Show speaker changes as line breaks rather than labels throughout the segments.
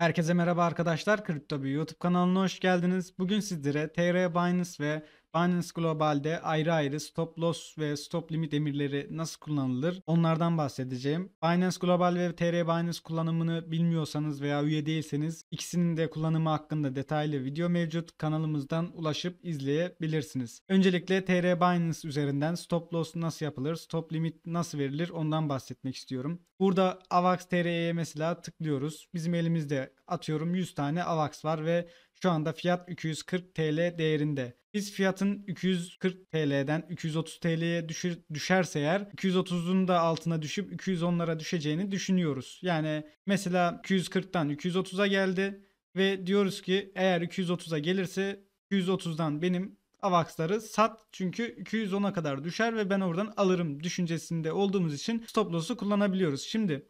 Herkese merhaba arkadaşlar. Kripto bir YouTube kanalına hoş geldiniz. Bugün sizlere TR Binance ve Binance Global'de ayrı ayrı stop loss ve stop limit emirleri nasıl kullanılır onlardan bahsedeceğim. Binance Global ve TR Binance kullanımını bilmiyorsanız veya üye değilseniz ikisinin de kullanımı hakkında detaylı video mevcut. Kanalımızdan ulaşıp izleyebilirsiniz. Öncelikle TR Binance üzerinden stop loss nasıl yapılır, stop limit nasıl verilir ondan bahsetmek istiyorum. Burada AVAX TR'ye mesela tıklıyoruz. Bizim elimizde atıyorum 100 tane AVAX var ve şu anda fiyat 240 TL değerinde. Biz fiyatın 240 TL'den 230 TL'ye düşür, düşerse eğer 230'un da altına düşüp 210'lara düşeceğini düşünüyoruz. Yani mesela 240'tan 230'a geldi ve diyoruz ki eğer 230'a gelirse 230'dan benim AVAX'ları sat çünkü 210'a kadar düşer ve ben oradan alırım düşüncesinde olduğumuz için stop loss'u kullanabiliyoruz. Şimdi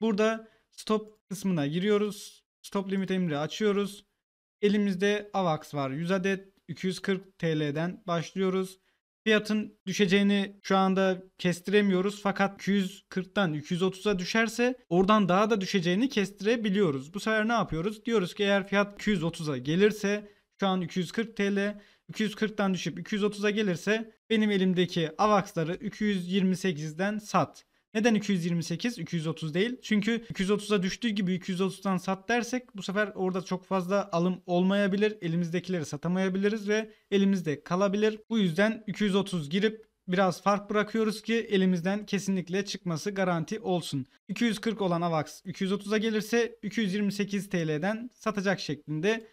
burada stop kısmına giriyoruz. Stop limit emri açıyoruz. Elimizde AVAX var. 100 adet 240 TL'den başlıyoruz. Fiyatın düşeceğini şu anda kestiremiyoruz fakat 240'tan 230'a düşerse oradan daha da düşeceğini kestirebiliyoruz. Bu sefer ne yapıyoruz? Diyoruz ki eğer fiyat 230'a gelirse şu an 240 TL 240'tan düşüp 230'a gelirse benim elimdeki AVAX'ları 228'den sat. Neden 228, 230 değil? Çünkü 230'a düştüğü gibi 230'dan sat dersek bu sefer orada çok fazla alım olmayabilir. Elimizdekileri satamayabiliriz ve elimizde kalabilir. Bu yüzden 230 girip biraz fark bırakıyoruz ki elimizden kesinlikle çıkması garanti olsun. 240 olan AVAX 230'a gelirse 228 TL'den satacak şeklinde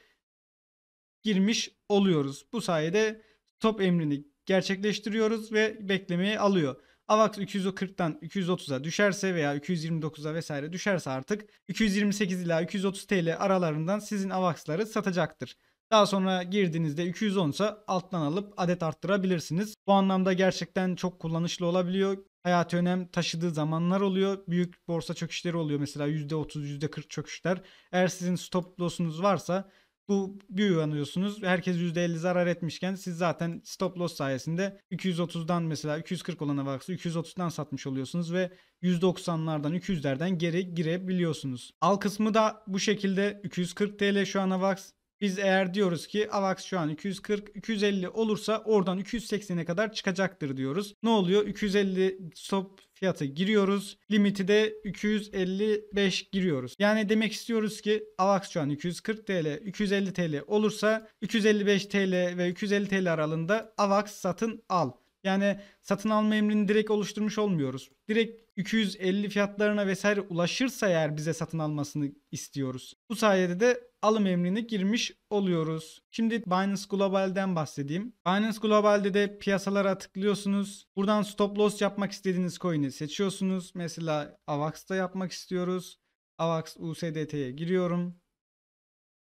girmiş oluyoruz. Bu sayede stop emrini gerçekleştiriyoruz ve beklemeyi alıyor. AVAX 240'tan 230'a düşerse veya 229'a vesaire düşerse artık 228 ila 230 TL aralarından sizin AVAX'ları satacaktır. Daha sonra girdiğinizde 210 ise alttan alıp adet arttırabilirsiniz. Bu anlamda gerçekten çok kullanışlı olabiliyor. Hayati önem taşıdığı zamanlar oluyor. Büyük borsa çöküşleri oluyor mesela %30, %40 çöküşler. Eğer sizin stop loss'unuz varsa bu bir uyanıyorsunuz. Herkes %50 zarar etmişken siz zaten stop loss sayesinde 230'dan mesela 240 olana varsa 230'dan satmış oluyorsunuz ve %90'lardan 200'lerden geri girebiliyorsunuz. Al kısmı da bu şekilde 240 TL şu an AVAX. Biz eğer diyoruz ki AVAX şu an 240 250 olursa oradan 280'e kadar çıkacaktır diyoruz. Ne oluyor? 250 stop fiyatı giriyoruz. Limiti de 255 giriyoruz. Yani demek istiyoruz ki AVAX şu an 240 TL, 250 TL olursa 255 TL ve 250 TL aralığında AVAX satın al. Yani satın alma emrini direkt oluşturmuş olmuyoruz. Direkt 250 fiyatlarına vesaire ulaşırsa eğer bize satın almasını istiyoruz. Bu sayede de alım emrini girmiş oluyoruz. Şimdi Binance Global'den bahsedeyim. Binance Global'de de piyasalara tıklıyorsunuz. Buradan stop loss yapmak istediğiniz coin'i seçiyorsunuz. Mesela AVAX'ta yapmak istiyoruz. AVAX USDT'ye giriyorum.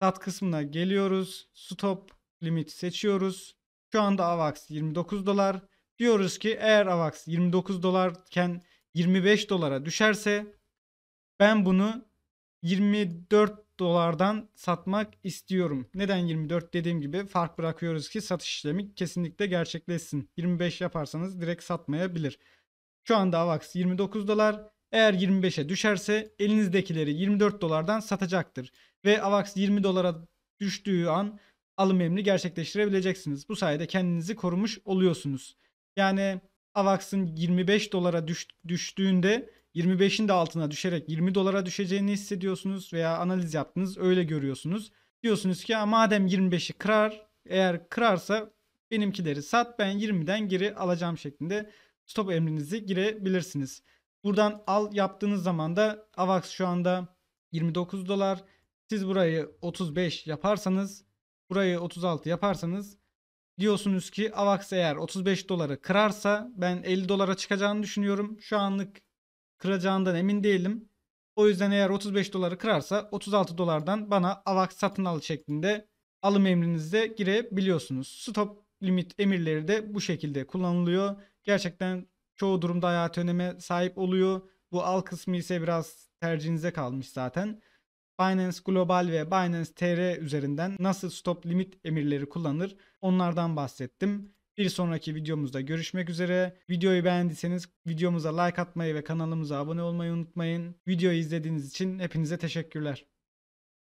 Sat kısmına geliyoruz. Stop limit seçiyoruz. Şu anda AVAX 29 dolar. Diyoruz ki eğer AVAX 29 dolarken 25 dolara düşerse ben bunu 24 dolardan satmak istiyorum. Neden 24 dediğim gibi fark bırakıyoruz ki satış işlemi kesinlikle gerçekleşsin. 25 yaparsanız direkt satmayabilir. Şu anda AVAX 29 dolar. Eğer 25'e düşerse elinizdekileri 24 dolardan satacaktır. Ve AVAX 20 dolara düştüğü an alım emri gerçekleştirebileceksiniz. Bu sayede kendinizi korumuş oluyorsunuz. Yani AVAX'ın 25 dolara düş, düştüğünde 25'in de altına düşerek 20 dolara düşeceğini hissediyorsunuz veya analiz yaptınız öyle görüyorsunuz. Diyorsunuz ki madem 25'i kırar eğer kırarsa benimkileri sat ben 20'den geri alacağım şeklinde stop emrinizi girebilirsiniz. Buradan al yaptığınız zaman da AVAX şu anda 29 dolar. Siz burayı 35 yaparsanız burayı 36 yaparsanız diyorsunuz ki AVAX eğer 35 doları kırarsa ben 50 dolara çıkacağını düşünüyorum. Şu anlık kıracağından emin değilim. O yüzden eğer 35 doları kırarsa 36 dolardan bana AVAX satın al şeklinde alım emrinize girebiliyorsunuz. Stop limit emirleri de bu şekilde kullanılıyor. Gerçekten çoğu durumda hayat öneme sahip oluyor. Bu al kısmı ise biraz tercihinize kalmış zaten. Binance Global ve Binance TR üzerinden nasıl stop limit emirleri kullanır onlardan bahsettim. Bir sonraki videomuzda görüşmek üzere. Videoyu beğendiyseniz videomuza like atmayı ve kanalımıza abone olmayı unutmayın. Videoyu izlediğiniz için hepinize teşekkürler.